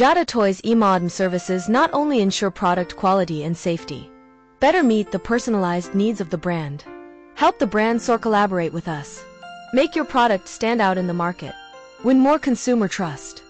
Jiade Toys eModem services not only ensure product quality and safety, better meet the personalized needs of the brand. Help the brand soar collaborate with us. Make your product stand out in the market. Win more consumer trust.